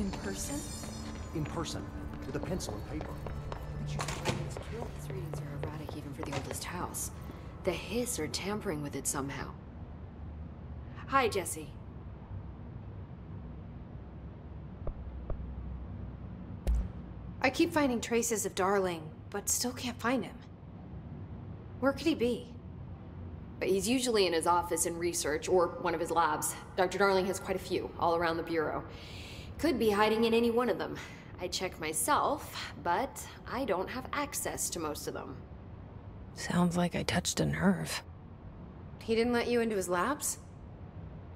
In person? In person, with a pencil and paper. These readings are erratic even for the oldest house. The Hiss are tampering with it somehow. Hi, Jesse. I keep finding traces of Darling, but still can't find him. Where could he be? He's usually in his office in research or one of his labs. Dr. Darling has quite a few, all around the Bureau. Could be hiding in any one of them. I check myself, but I don't have access to most of them. Sounds like I touched a nerve. He didn't let you into his labs?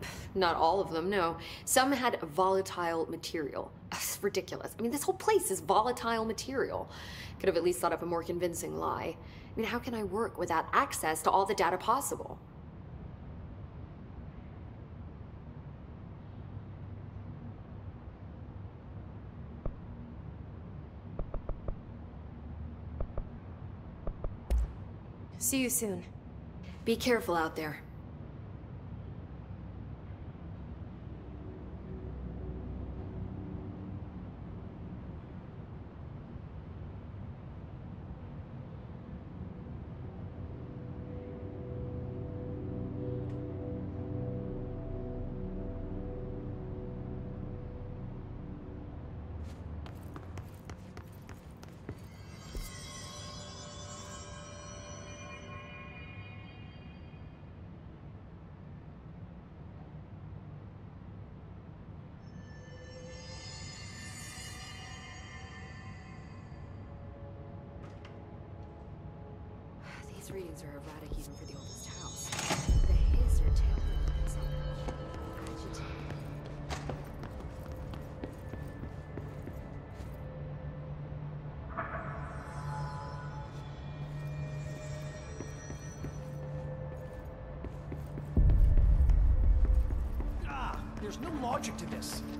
Not all of them, no. Some had volatile material. It's ridiculous. I mean, this whole place is volatile material. Could have at least thought up a more convincing lie. I mean, how can I work without access to all the data possible? See you soon. Be careful out there. Logic to this.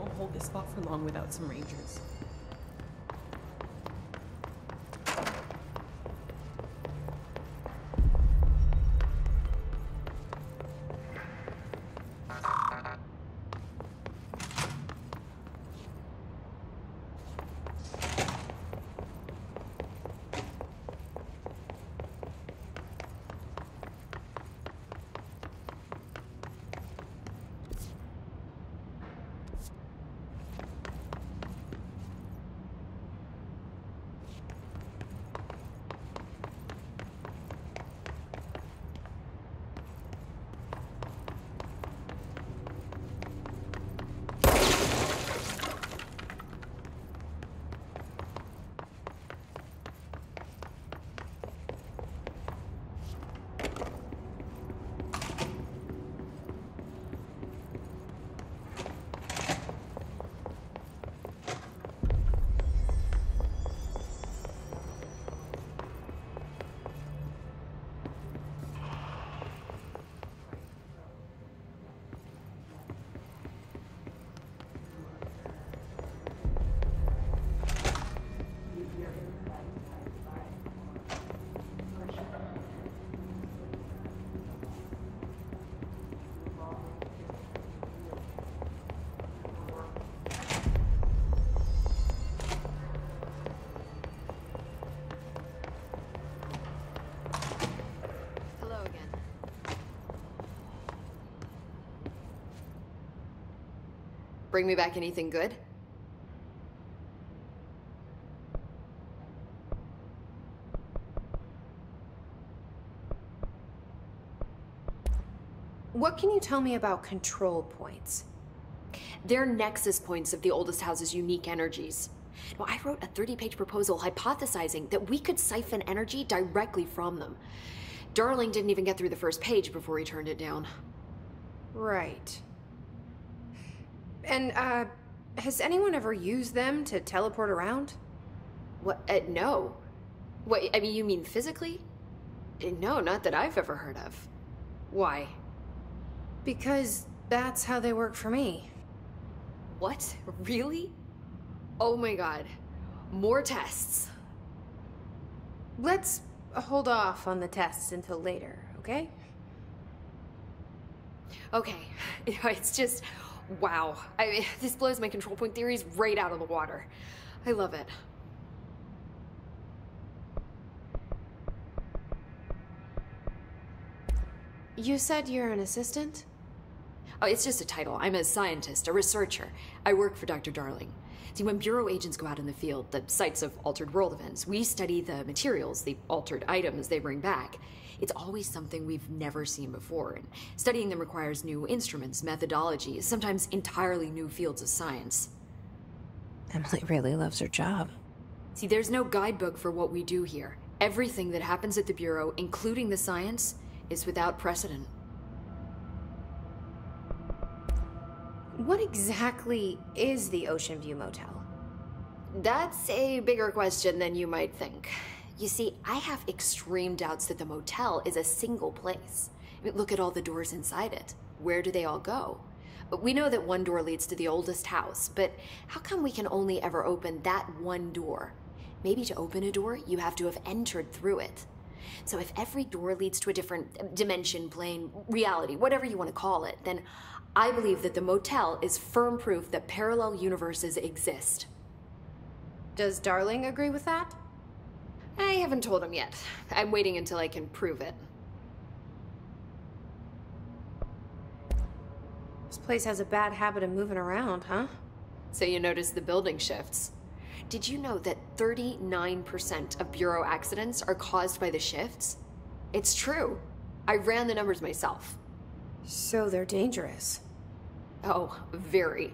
Won't hold this spot for long without some rangers. Bring me back anything good? What can you tell me about control points? They're nexus points of the oldest house's unique energies. Now, I wrote a 30 page proposal hypothesizing that we could siphon energy directly from them. Darling didn't even get through the first page before he turned it down. Right. And, uh, has anyone ever used them to teleport around? What? Uh, no. What? I mean, you mean physically? No, not that I've ever heard of. Why? Because that's how they work for me. What? Really? Oh my god. More tests. Let's hold off on the tests until later, okay? Okay. It's just. Wow. I this blows my control point theories right out of the water. I love it. You said you're an assistant? Oh, it's just a title. I'm a scientist, a researcher. I work for Dr. Darling. See, when Bureau agents go out in the field, the sites of altered world events, we study the materials, the altered items they bring back. It's always something we've never seen before, and studying them requires new instruments, methodologies, sometimes entirely new fields of science. Emily really loves her job. See, there's no guidebook for what we do here. Everything that happens at the Bureau, including the science, is without precedent. What exactly is the Ocean View Motel? That's a bigger question than you might think. You see, I have extreme doubts that the motel is a single place. I mean, look at all the doors inside it. Where do they all go? We know that one door leads to the oldest house, but how come we can only ever open that one door? Maybe to open a door, you have to have entered through it. So if every door leads to a different uh, dimension, plane, reality, whatever you want to call it, then I believe that the motel is firm proof that parallel universes exist. Does Darling agree with that? I haven't told him yet. I'm waiting until I can prove it. This place has a bad habit of moving around, huh? So you notice the building shifts. Did you know that 39% of Bureau accidents are caused by the shifts? It's true. I ran the numbers myself. So they're dangerous. Oh, very.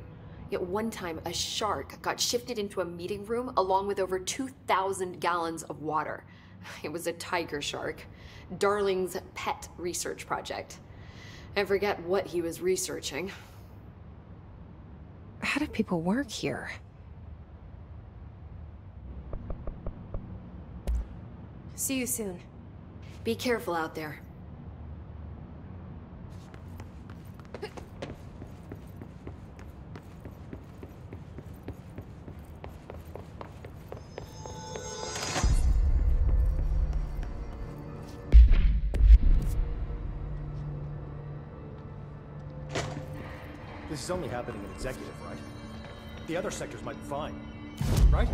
Yet one time, a shark got shifted into a meeting room along with over 2,000 gallons of water. It was a tiger shark. Darling's pet research project. I forget what he was researching. How do people work here? See you soon. Be careful out there. This is only happening in Executive, right? The other sectors might be fine. Right?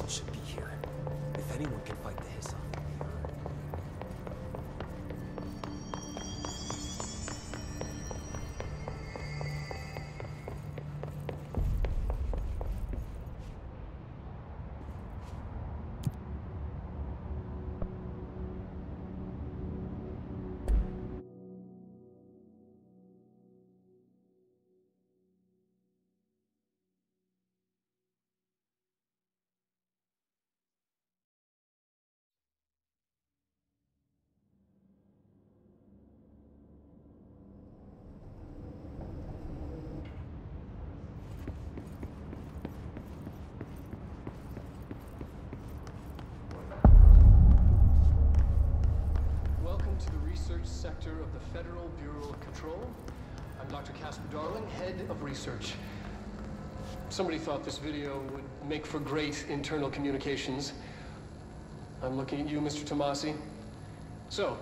Marshall Federal Bureau of Control. I'm Dr. Casper Darling, head of research. Somebody thought this video would make for great internal communications. I'm looking at you, Mr. Tomasi. So,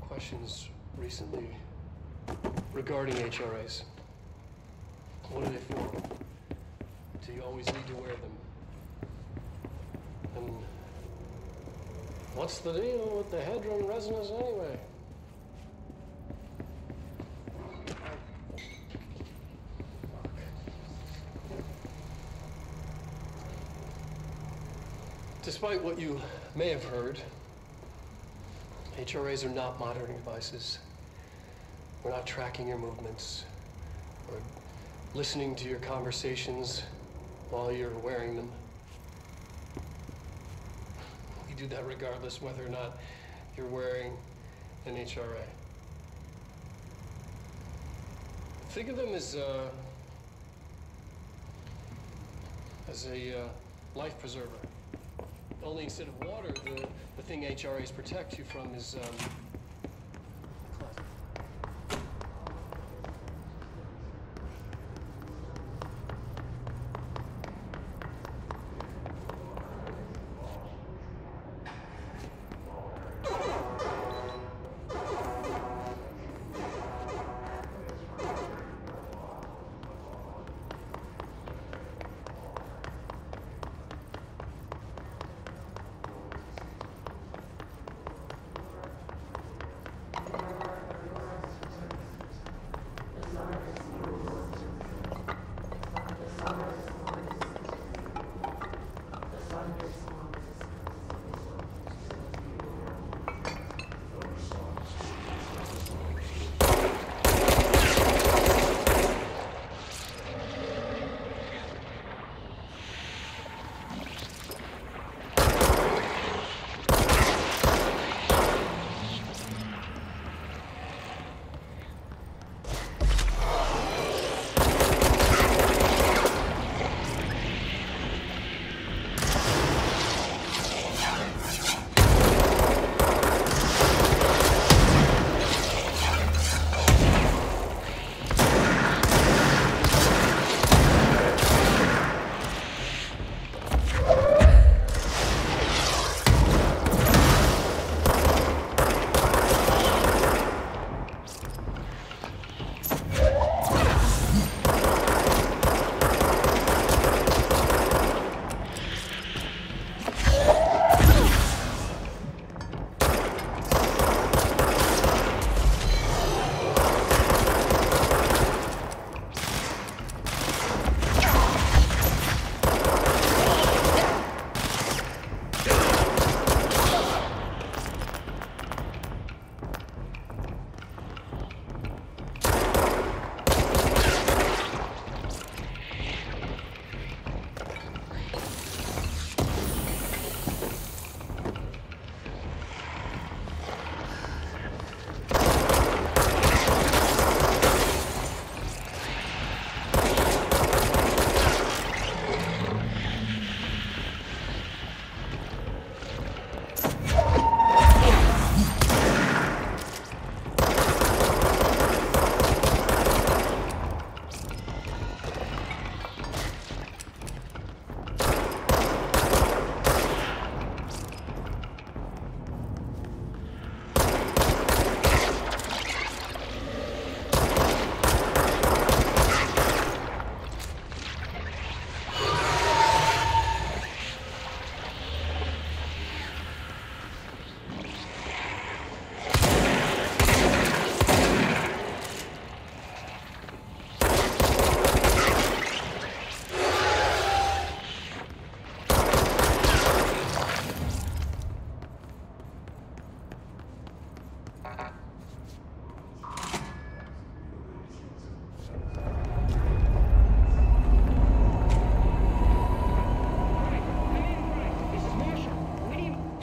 questions recently regarding HRAs. What are they for? Do you always need to wear them? And what's the deal with the Hedron resonance anyway? Despite what you may have heard, HRAs are not monitoring devices. We're not tracking your movements or listening to your conversations while you're wearing them. We do that regardless whether or not you're wearing an HRA. Think of them as uh, as a uh, life preserver. Only instead of water, the, the thing HRAs protect you from is um,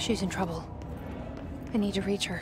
She's in trouble. I need to reach her.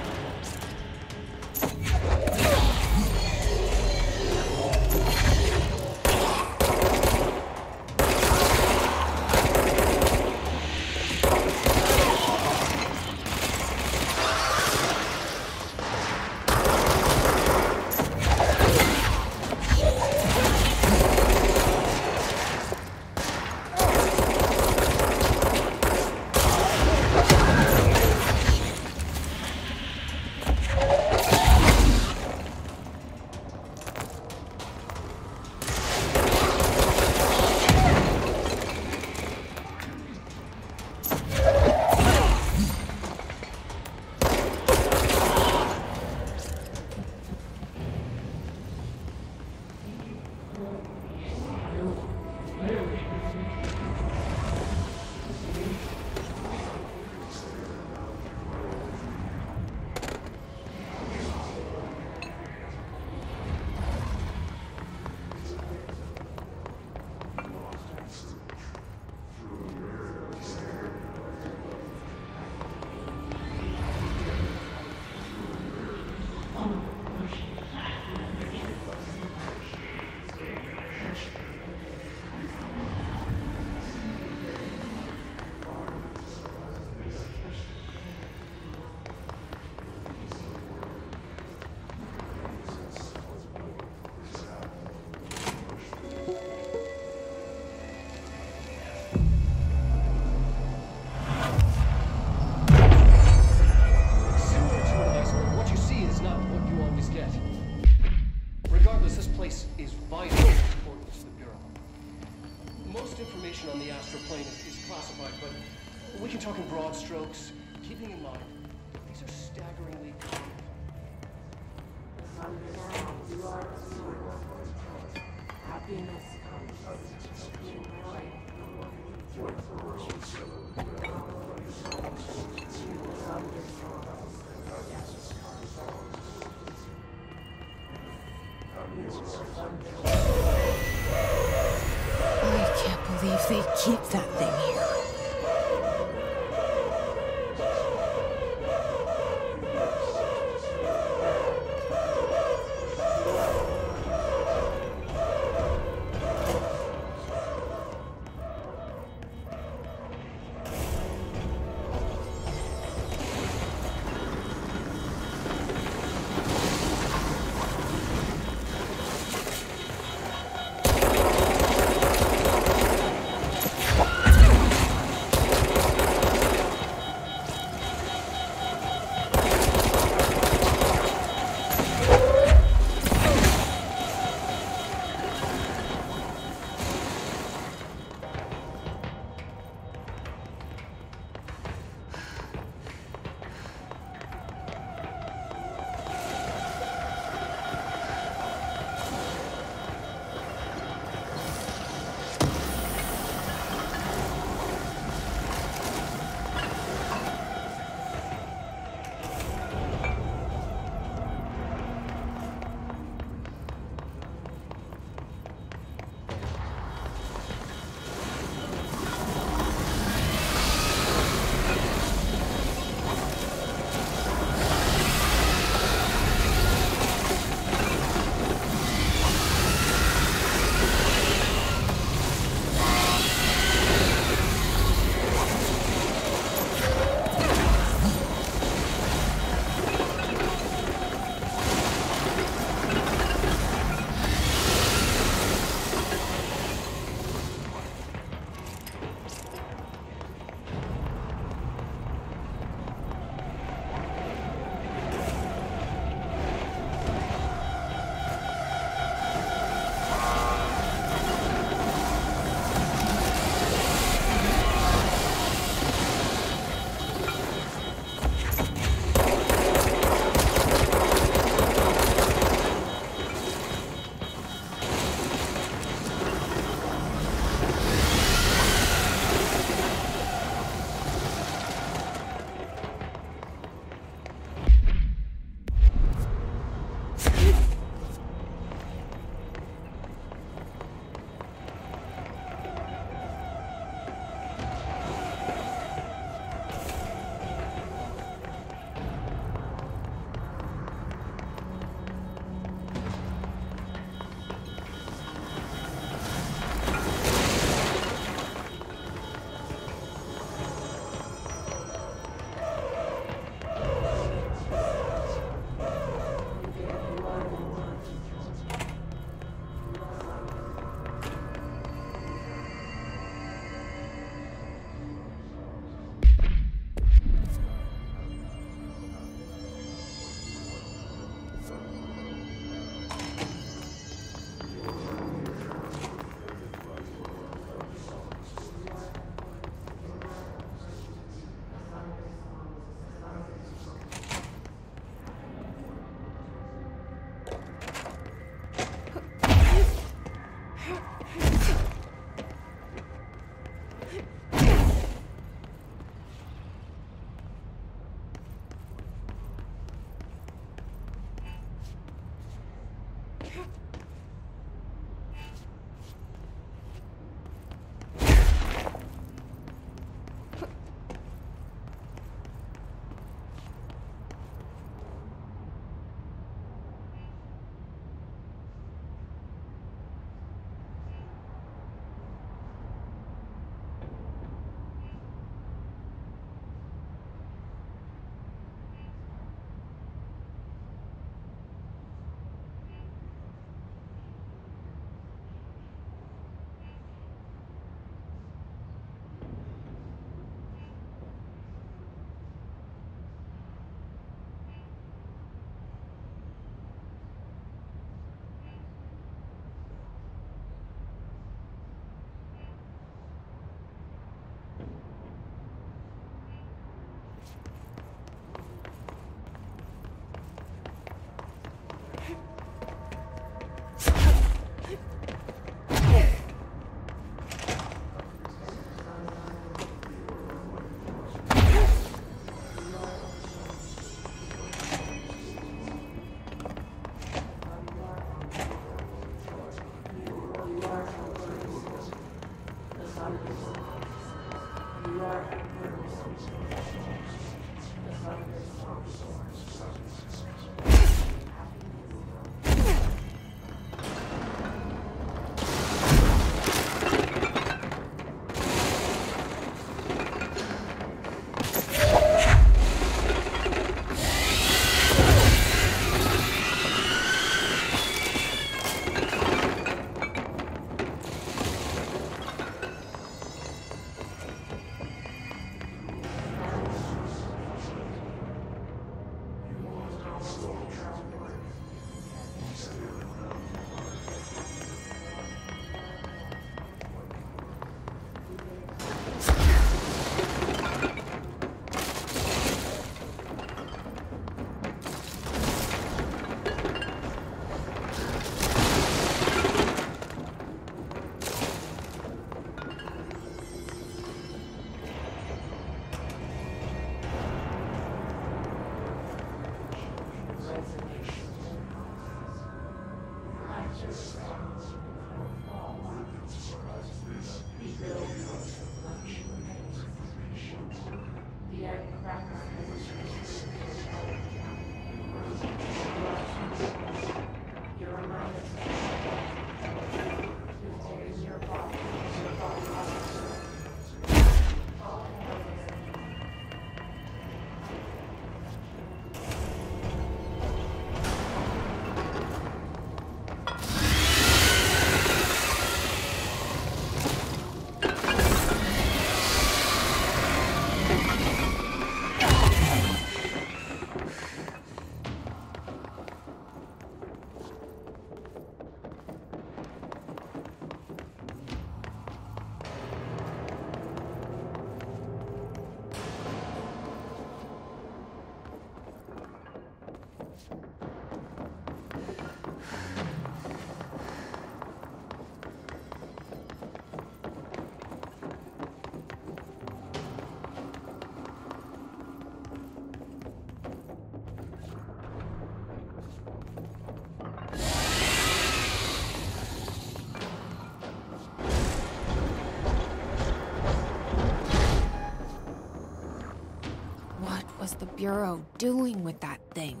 Bureau doing with that thing?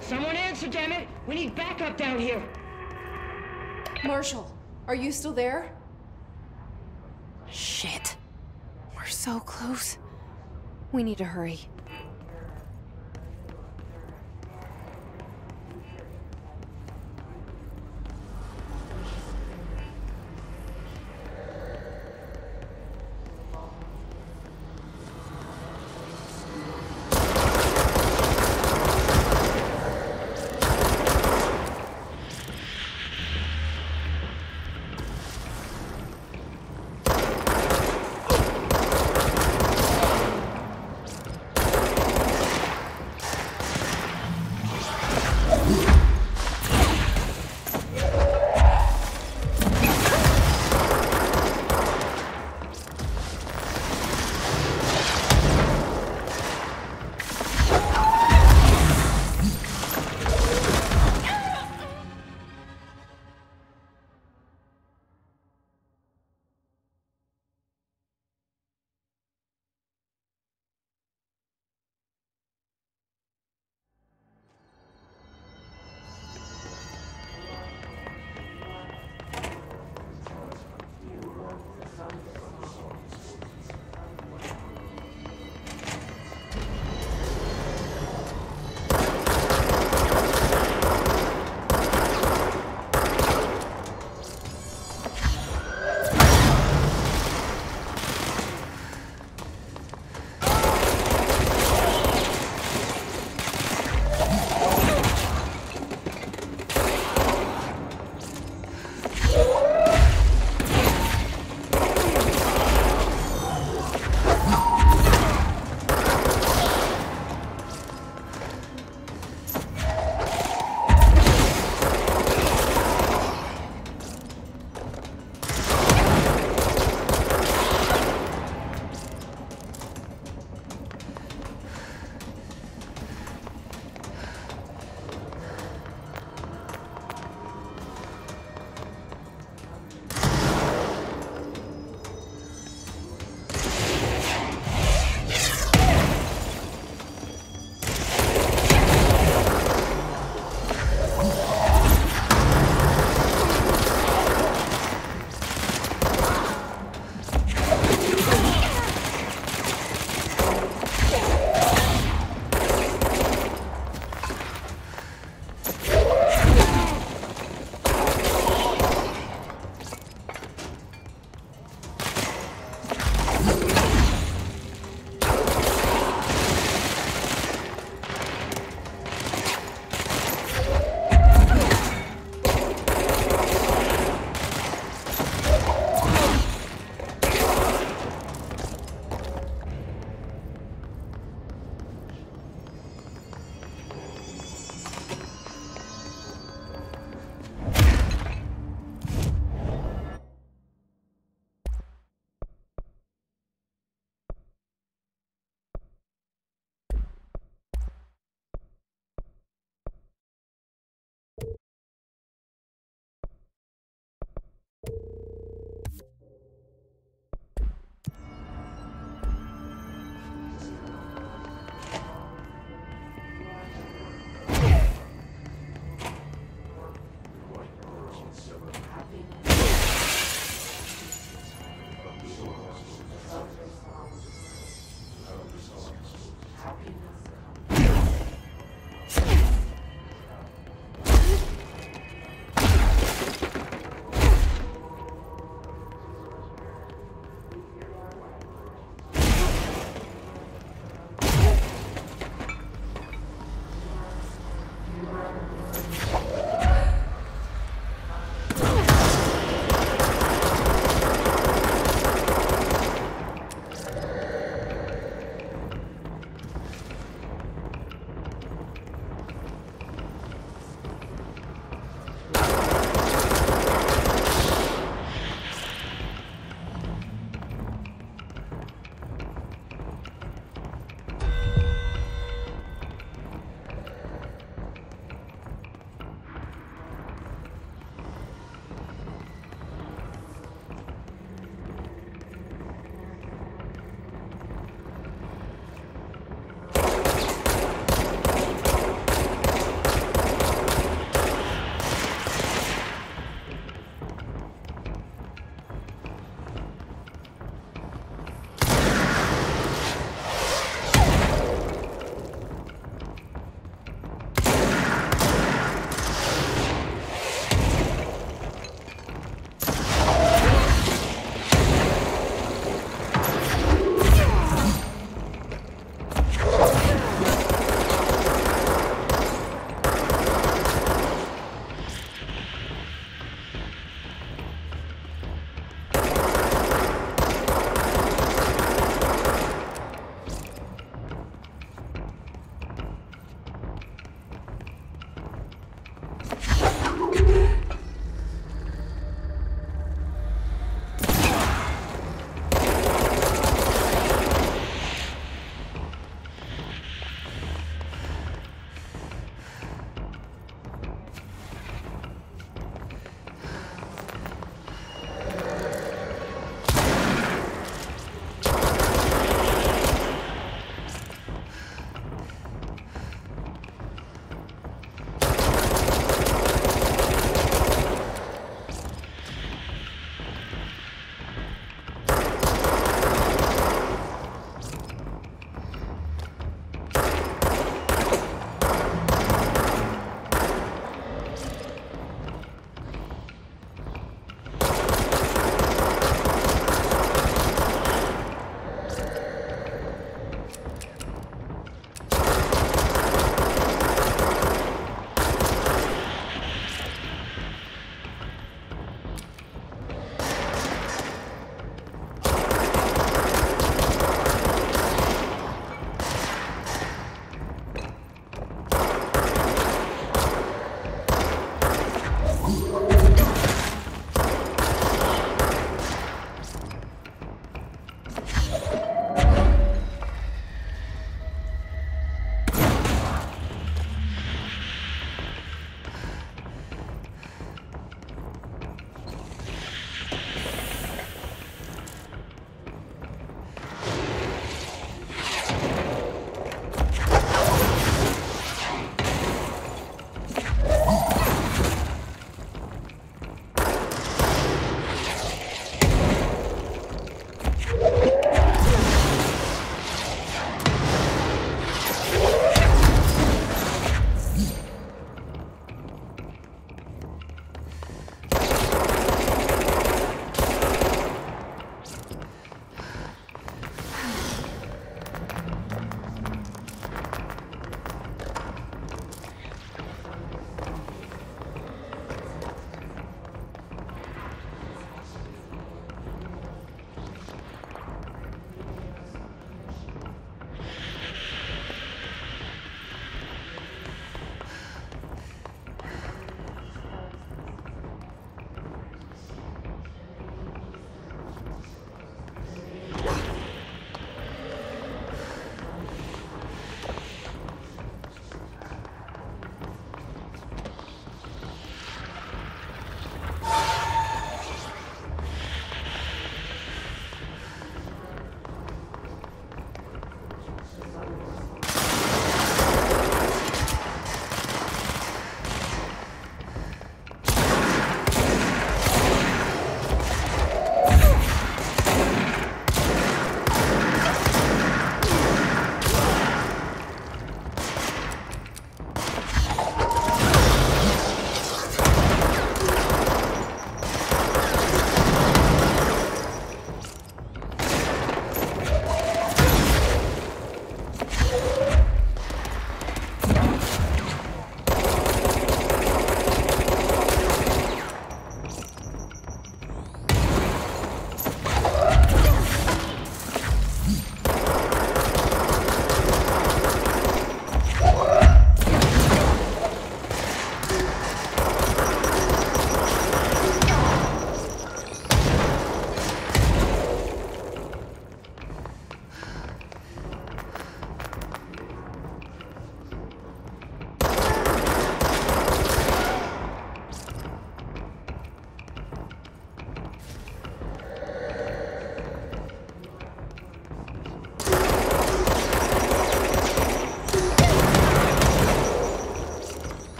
Someone answer, damn it! We need backup down here! Marshall, are you still there? Shit. We're so close. We need to hurry.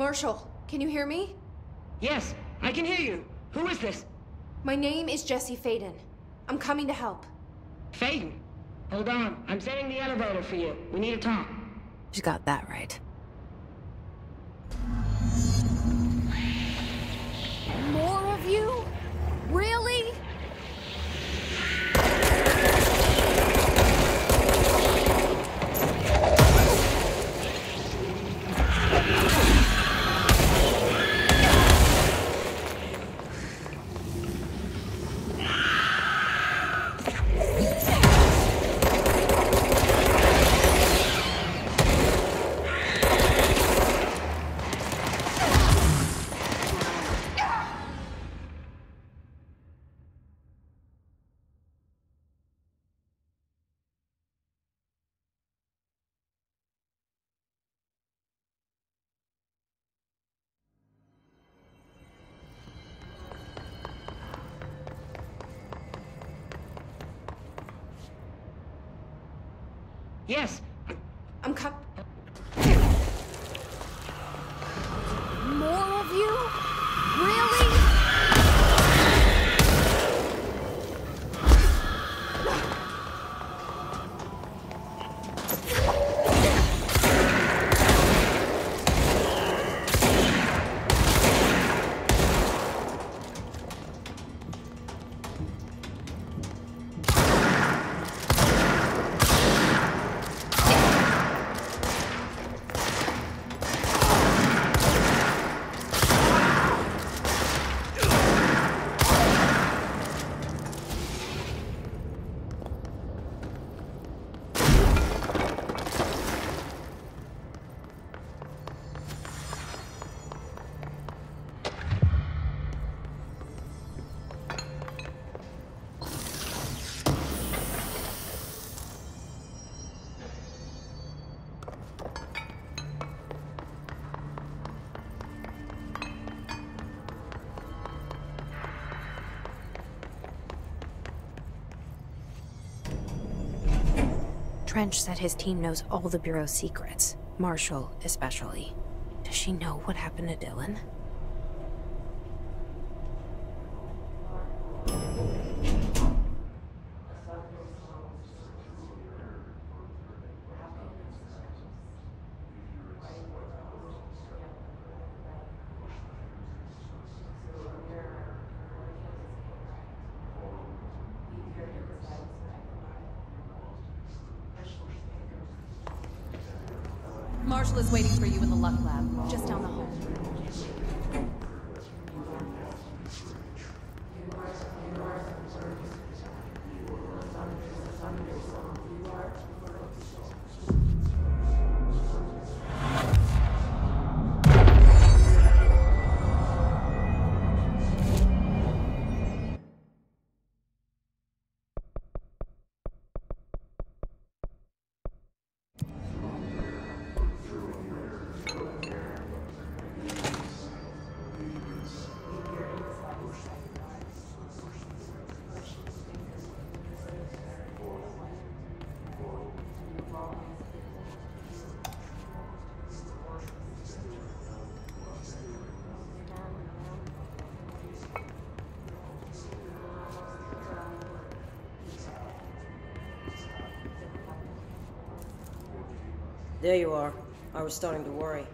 Marshall, can you hear me? Yes, I can hear you. Who is this? My name is Jesse Faden. I'm coming to help. Faden. Hold on. I'm sending the elevator for you. We need to talk. She got that right. More of you? Really? Trench said his team knows all the Bureau's secrets. Marshall, especially. Does she know what happened to Dylan? There you are. I was starting to worry.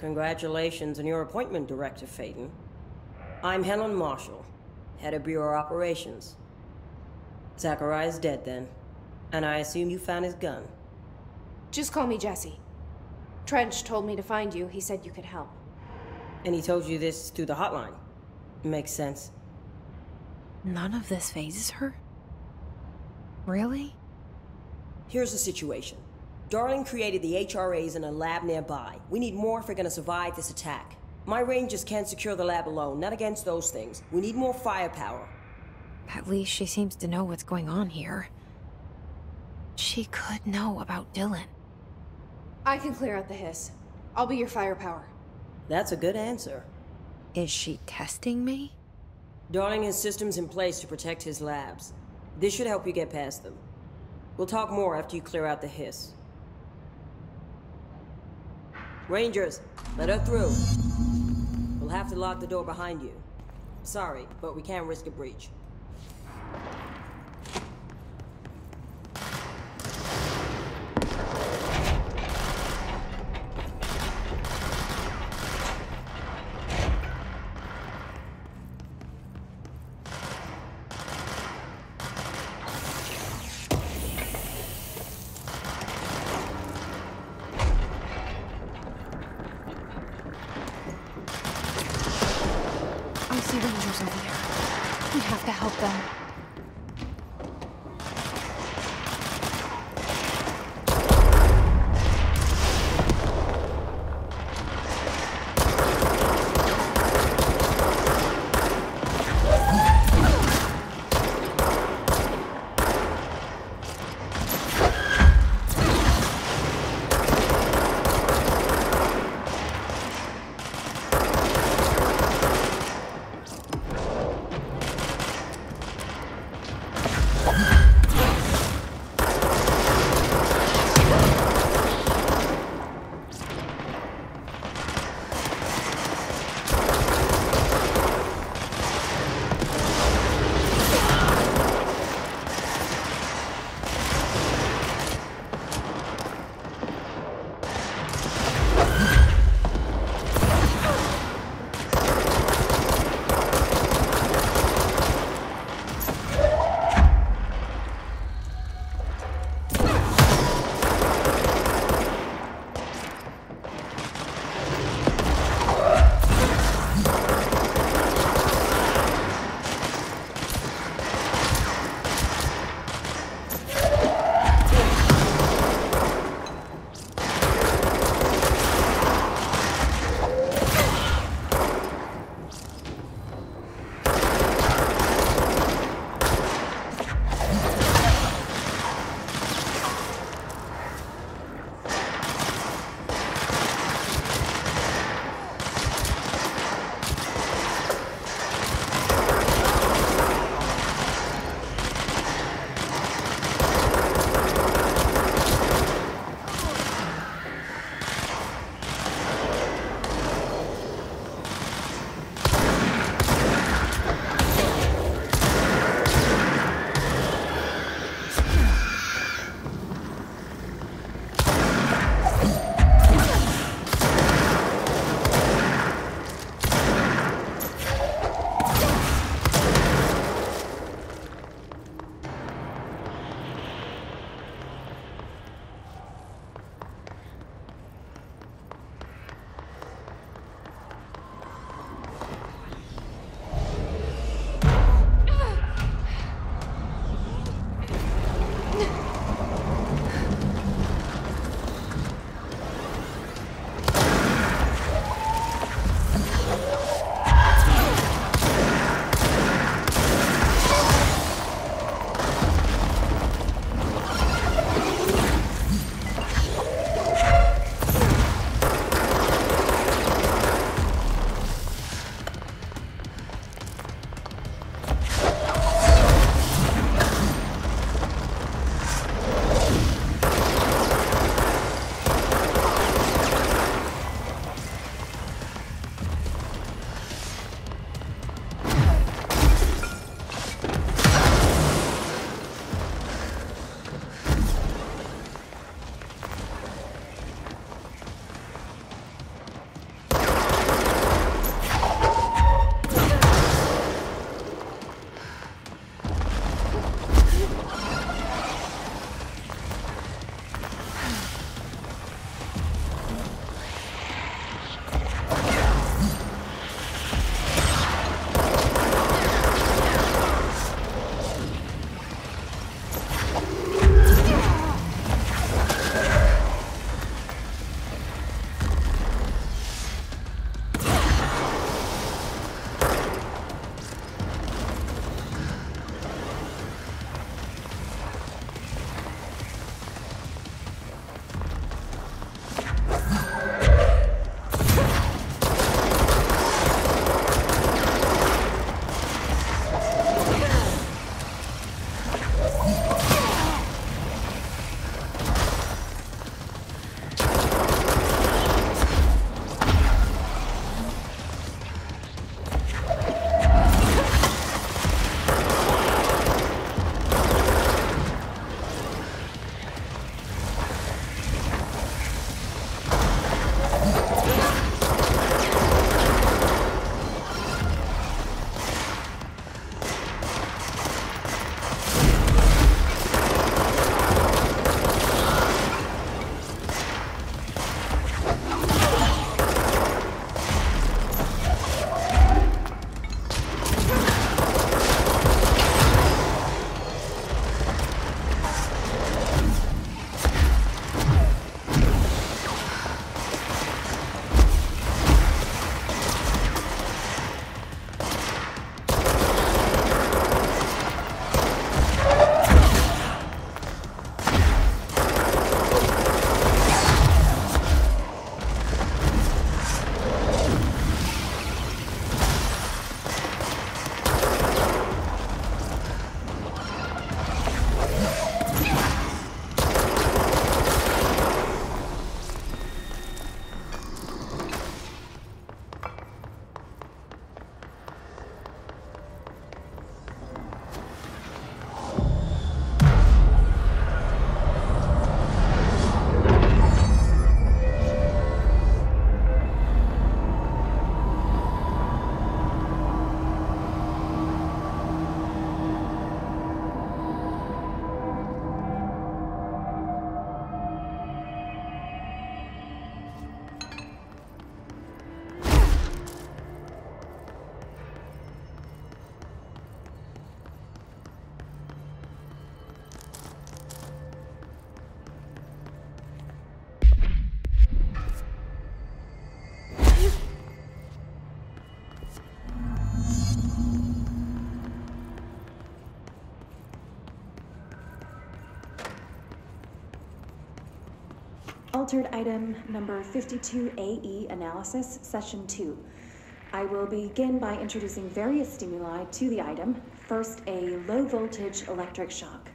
Congratulations on your appointment, Director Faden. I'm Helen Marshall, head of Bureau Operations. Zachariah's dead then, and I assume you found his gun. Just call me Jesse. Trench told me to find you. He said you could help. And he told you this through the hotline. Makes sense. None of this fazes her? Really? Here's the situation. Darling created the HRAs in a lab nearby. We need more if we're gonna survive this attack. My rangers can't secure the lab alone, not against those things. We need more firepower. At least she seems to know what's going on here. She could know about Dylan. I can clear out the hiss. I'll be your firepower. That's a good answer. Is she testing me? Darling has systems in place to protect his labs. This should help you get past them. We'll talk more after you clear out the hiss. Rangers, let her through. We'll have to lock the door behind you. Sorry, but we can't risk a breach. Altered item number 52AE analysis, session 2. I will begin by introducing various stimuli to the item. First, a low voltage electric shock.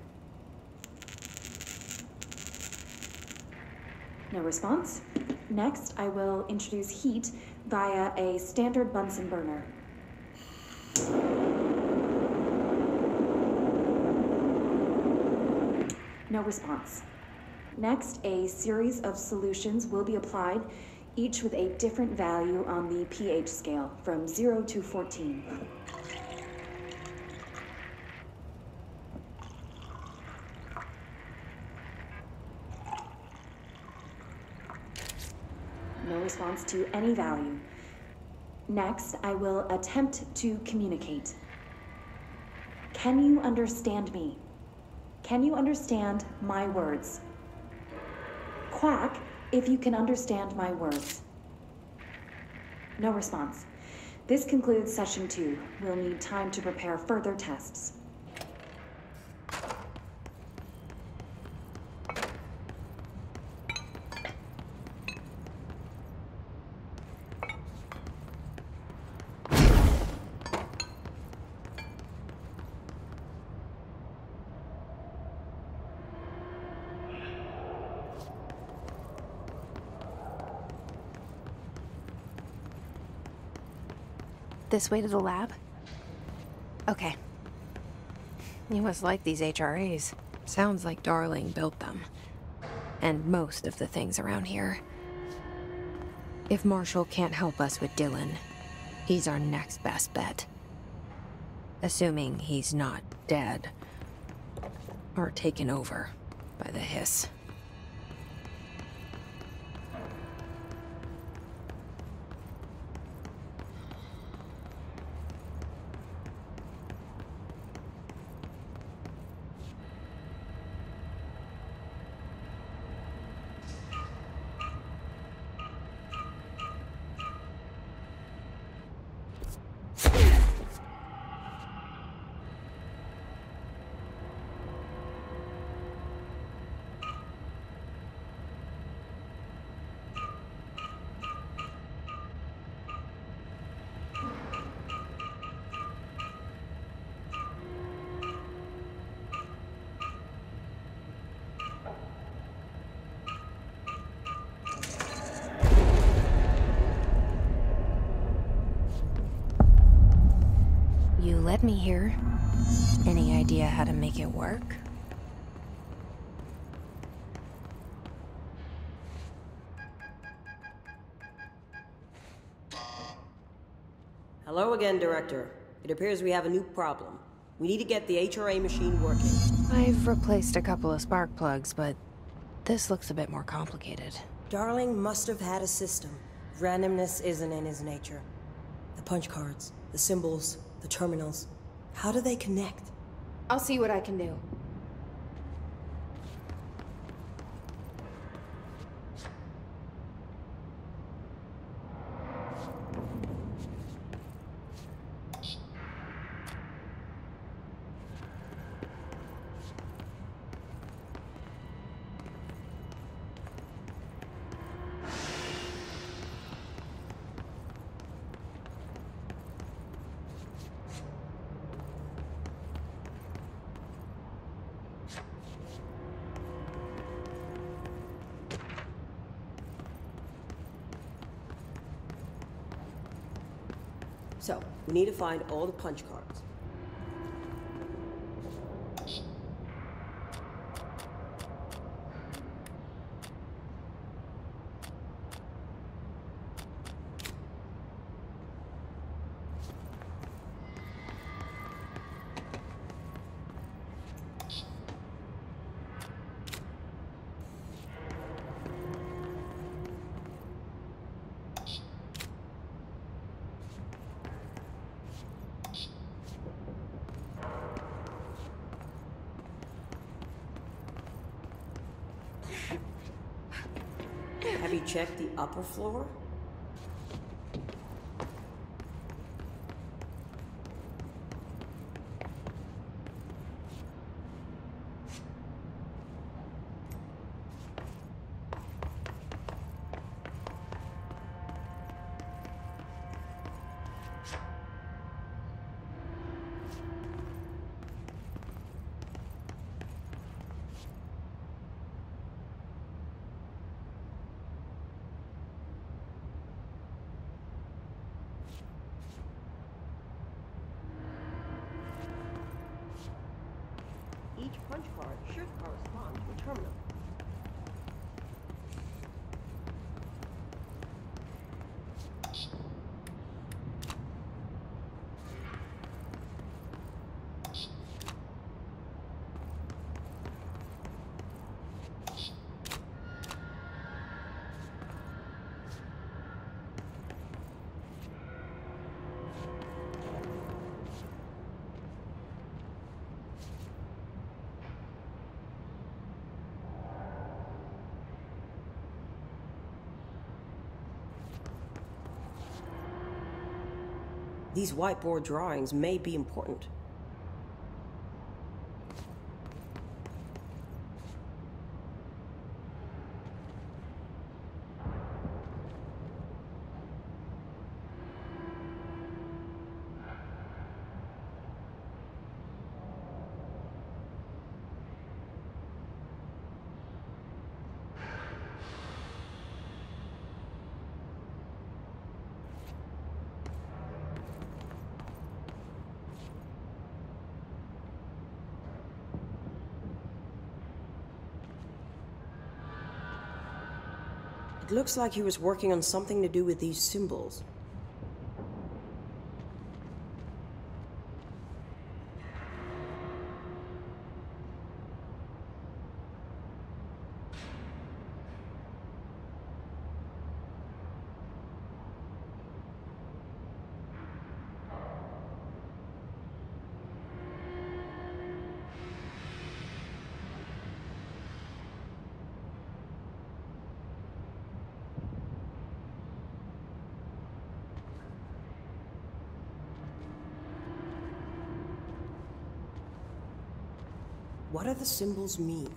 No response. Next, I will introduce heat via a standard Bunsen burner. No response. Next, a series of solutions will be applied, each with a different value on the pH scale from 0 to 14. No response to any value. Next, I will attempt to communicate. Can you understand me? Can you understand my words? Quack if you can understand my words. No response. This concludes session two. We'll need time to prepare further tests. This way to the lab? Okay. You must like these HRAs. Sounds like Darling built them. And most of the things around here. If Marshall can't help us with Dylan, he's our next best bet. Assuming he's not dead. Or taken over by the hiss. Me here. Any idea how to make it work? Hello again, Director. It appears we have a new problem. We need to get the HRA machine working. I've replaced a couple of spark plugs, but this looks a bit more complicated. Darling must have had a system. Randomness isn't in his nature. The punch cards, the symbols, the terminals. How do they connect? I'll see what I can do. So, we need to find all the punch cards. Have you checked the upper floor? punch card should correspond to a terminal. These whiteboard drawings may be important. Looks like he was working on something to do with these symbols. The symbols mean?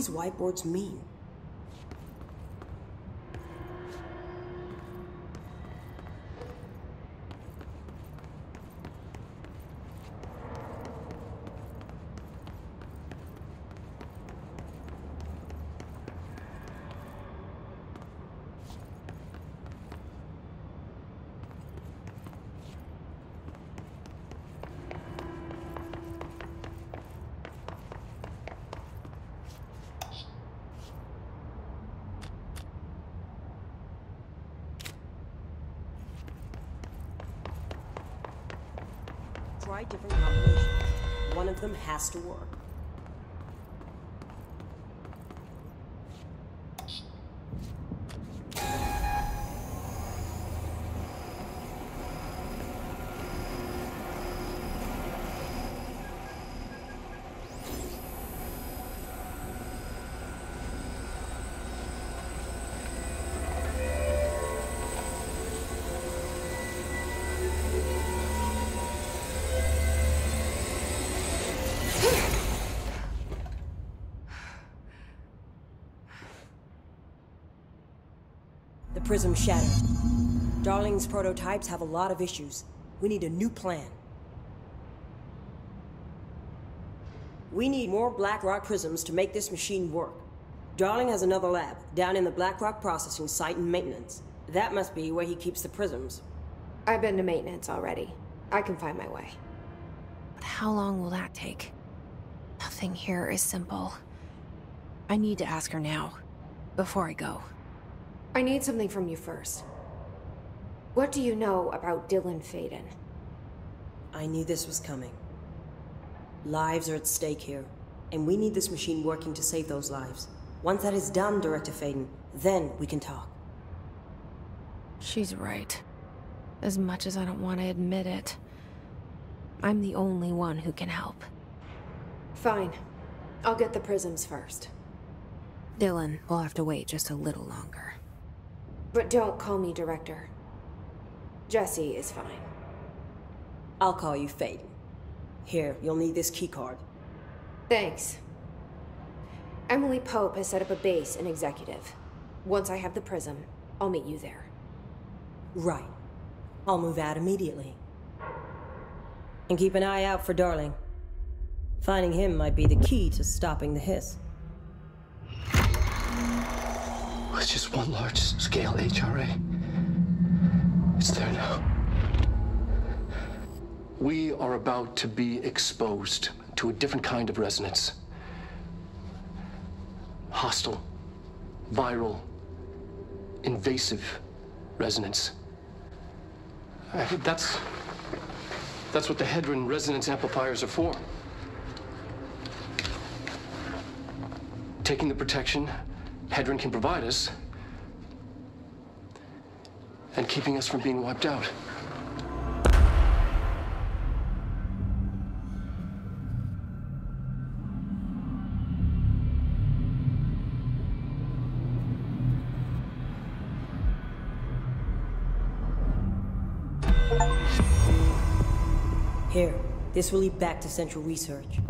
These whiteboards mean? Try different combinations. One of them has to work. Prism shattered. Darling's prototypes have a lot of issues. We need a new plan. We need more Blackrock prisms to make this machine work. Darling has another lab, down in the Blackrock processing site and maintenance. That must be where he keeps the prisms. I've been to maintenance already. I can find my way. But how long will that take? Nothing here is simple. I need to ask her now, before I go. I need something from you first. What do you know about Dylan Faden? I knew this was coming. Lives are at stake here, and we need this machine working to save those lives. Once that is done, Director Faden, then we can talk. She's right. As much as I don't want to admit it. I'm the only one who can help. Fine. I'll get the prisms first. Dylan we'll have to wait just a little longer. But don't call me director. Jesse is fine. I'll call you Faden. Here, you'll need this keycard. Thanks. Emily Pope has set up a base in Executive. Once I have the prism, I'll meet you there. Right. I'll move out immediately. And keep an eye out for Darling. Finding him might be the key to stopping the hiss. It's just one large-scale HRA. It's there now. We are about to be exposed to a different kind of resonance. Hostile, viral, invasive resonance. Uh, That's that's what the Hedron resonance amplifiers are for. Taking the protection Hedron can provide us and keeping us from being wiped out. Here, this will lead back to Central Research.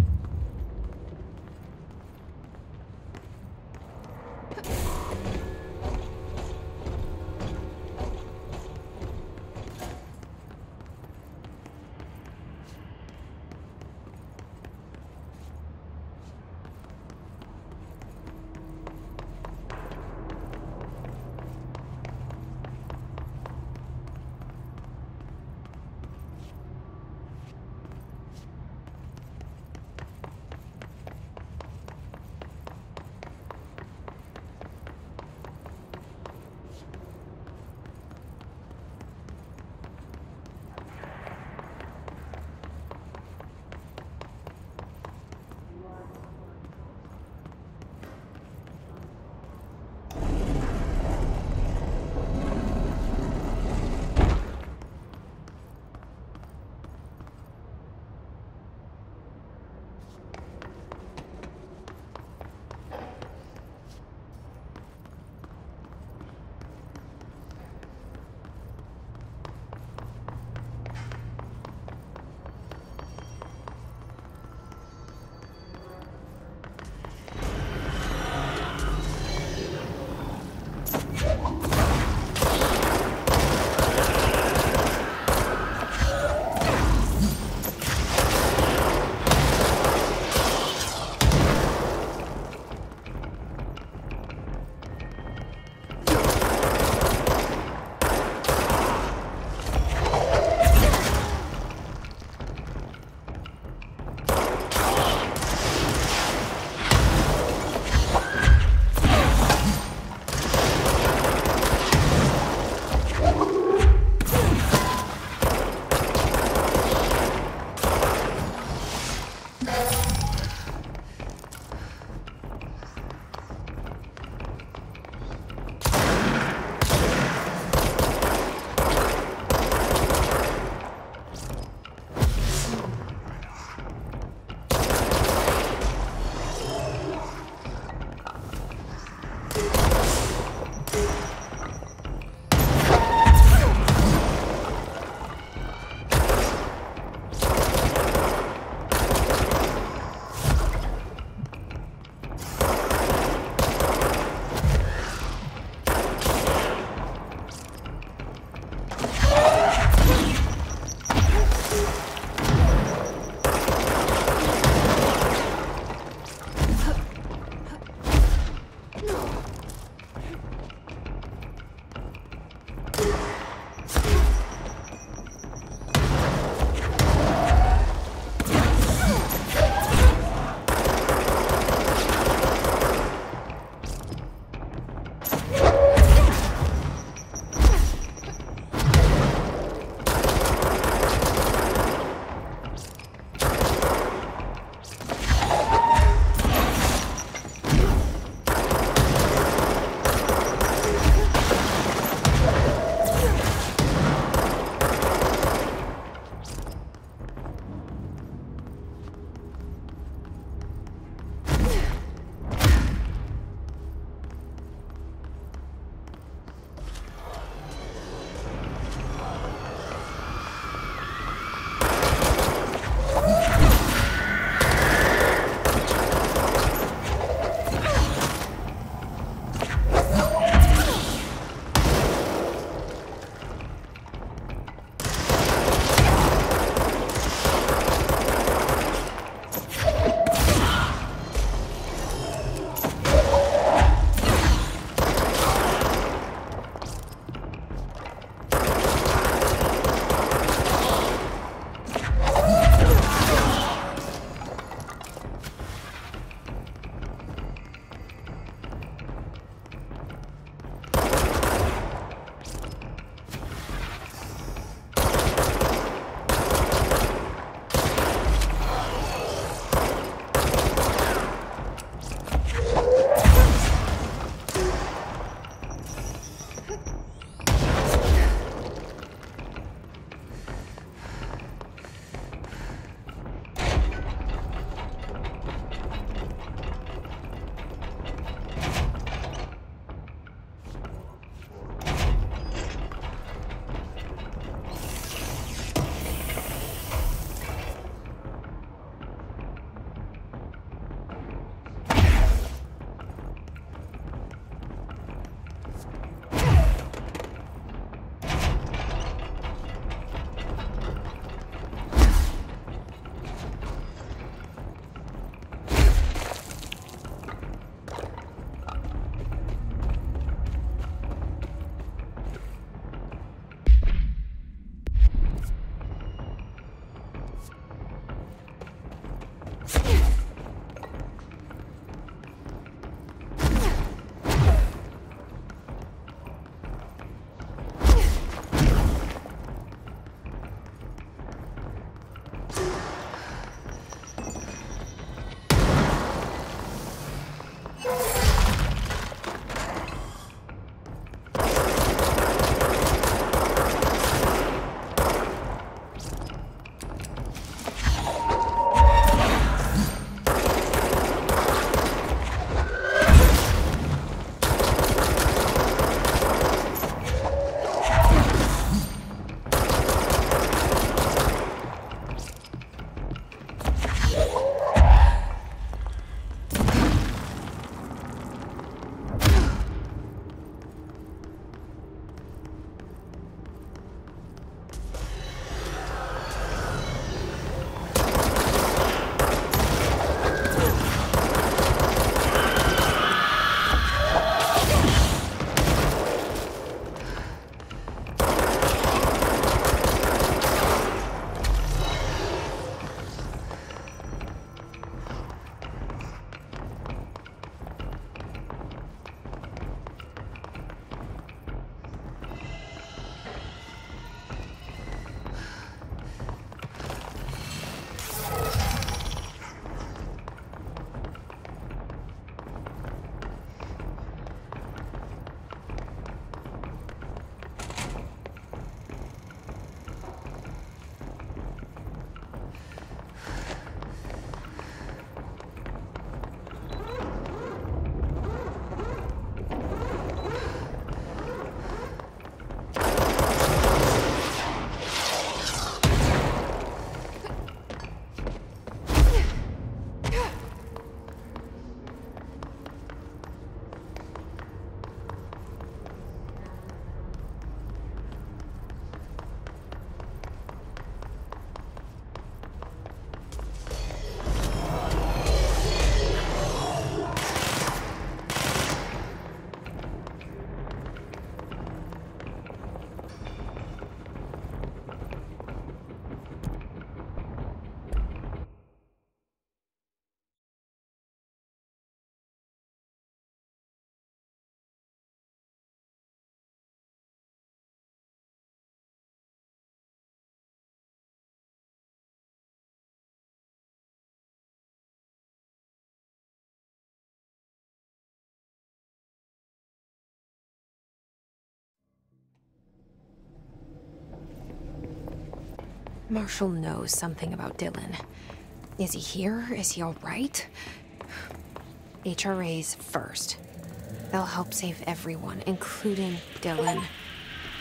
Marshall knows something about Dylan. Is he here? Is he all right? HRAs first. They'll help save everyone, including Dylan,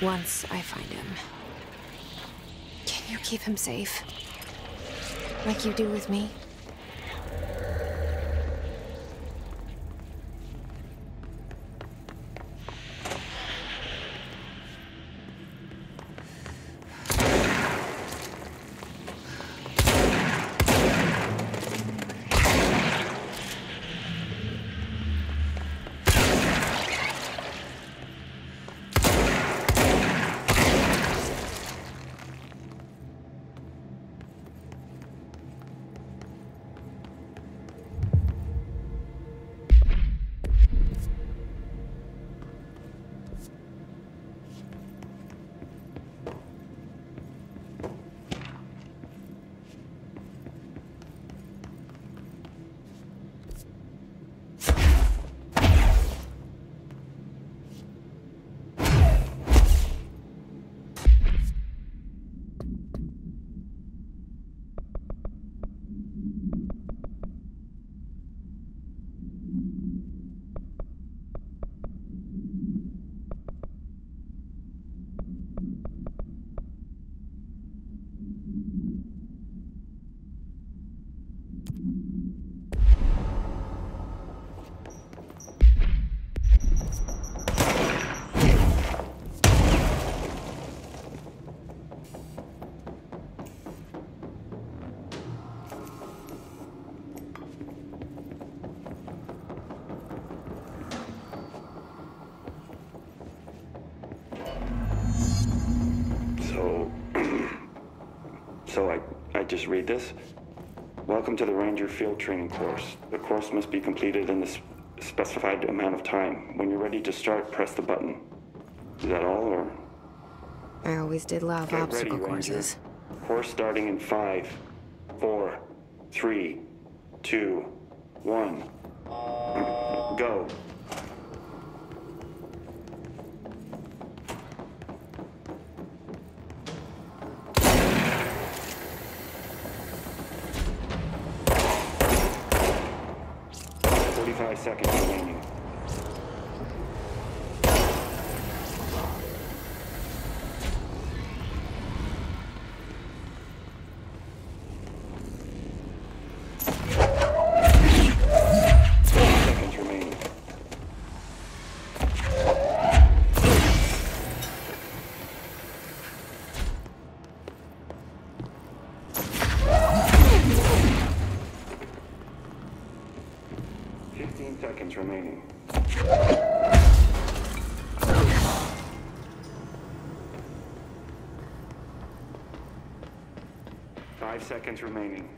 once I find him. Can you keep him safe? Like you do with me? Welcome to the Ranger Field Training course. The course must be completed in the specified amount of time. When you're ready to start, press the button. Is that all, or? I always did love Get obstacle ready, Ranger. courses. Course starting in five, four, three, seconds remaining.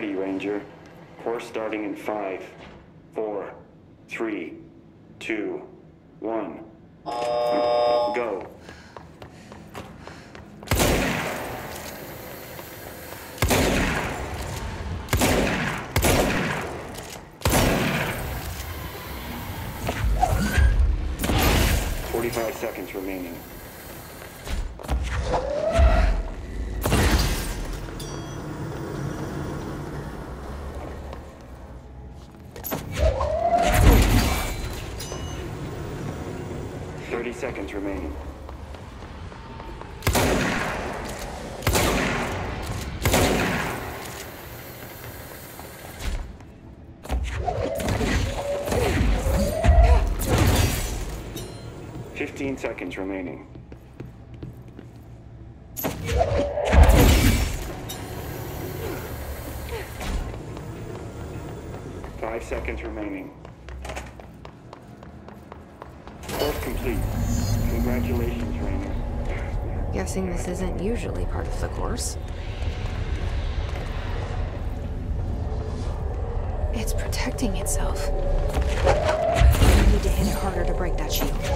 Ready, Ranger. Course starting in five, four, three, seconds remaining. Five seconds remaining. Course complete. Congratulations, Ranger. Guessing this isn't usually part of the course. It's protecting itself. I need to hit it harder to break that shield.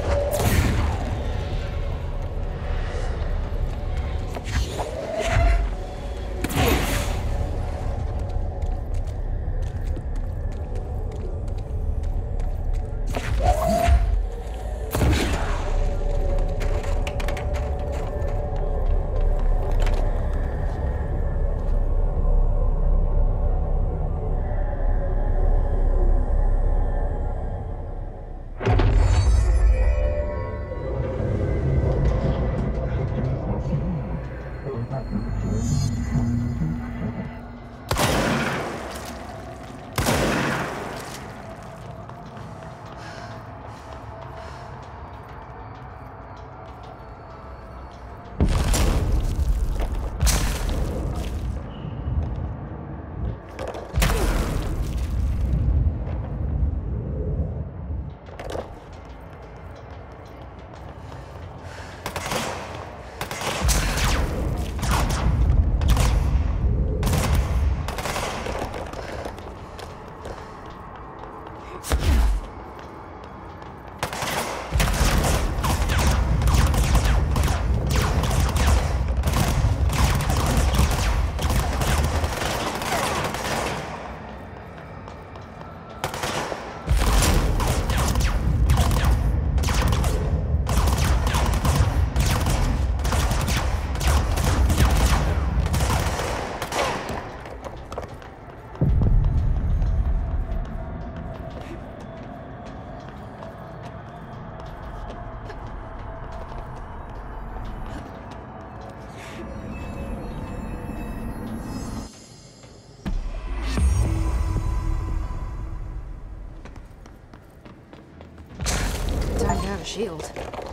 Shield.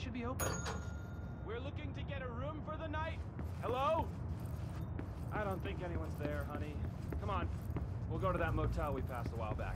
Should be open. We're looking to get a room for the night. Hello? I don't think anyone's there, honey. Come on. We'll go to that motel we passed a while back.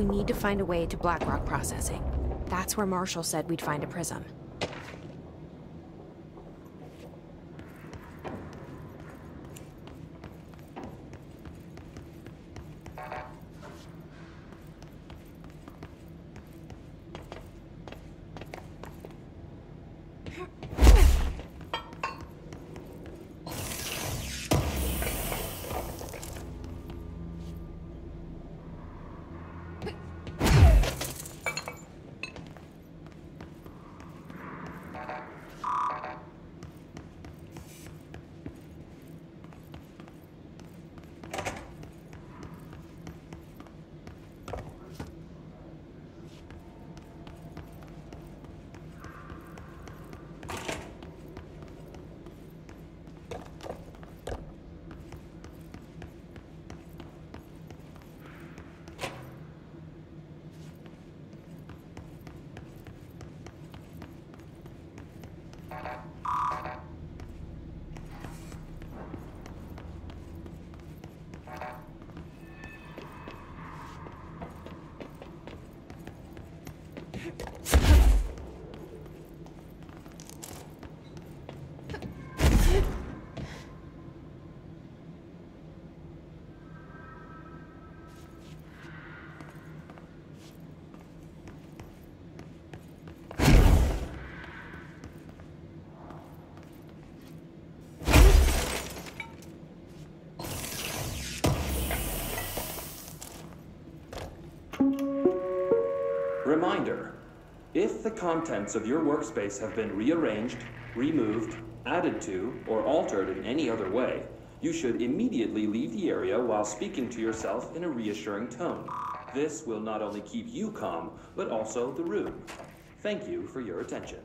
We need to find a way to Blackrock Processing. That's where Marshall said we'd find a prism. Contents of your workspace have been rearranged, removed, added to, or altered in any other way, you should immediately leave the area while speaking to yourself in a reassuring tone. This will not only keep you calm, but also the room. Thank you for your attention.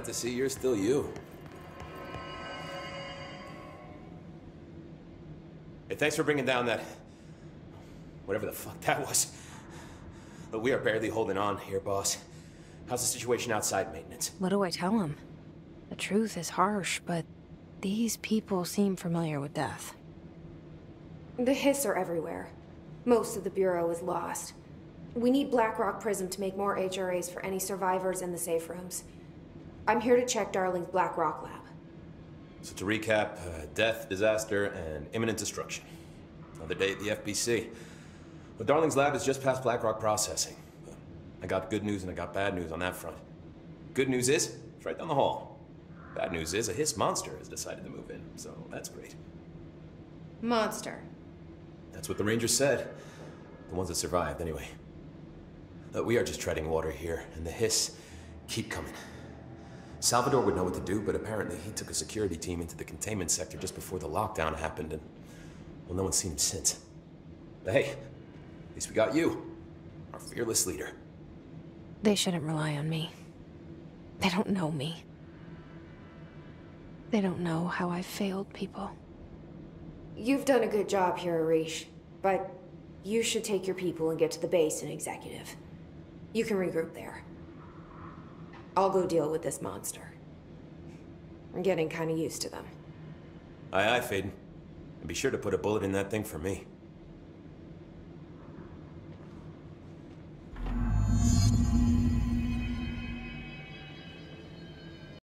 Glad to see you're still you. Hey, thanks for bringing down that... Whatever the fuck that was. But we are barely holding on here, boss. How's the situation outside maintenance? What do I tell him? The truth is harsh, but these people seem familiar with death. The hiss are everywhere. Most of the Bureau is lost. We need Blackrock Prism to make more HRAs for any survivors in the safe rooms. I'm here to check Darling's Blackrock lab. So to recap, uh, death, disaster, and imminent destruction. Another day at the FBC. But Darling's lab is just past Blackrock processing. I got good news and I got bad news on that front. Good news is, it's right down the hall. Bad news is, a Hiss monster has decided to move in, so that's great. Monster. That's what the Rangers said. The ones that survived, anyway. But we are just treading water here, and the Hiss keep coming. Salvador would know what to do, but apparently he took a security team into the containment sector just before the lockdown happened, and, well, no one's seen him since. But hey, at least we got you, our fearless leader. They shouldn't rely on me. They don't know me. They don't know how I've failed people. You've done a good job here, Arish, but you should take your people and get to the base and executive. You can regroup there. I'll go deal with this monster. I'm getting kind of used to them. Aye, aye, Faden. And be sure to put a bullet in that thing for me.